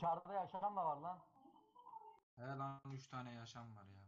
Çarda yaşam da var lan. He lan 3 tane yaşam var ya.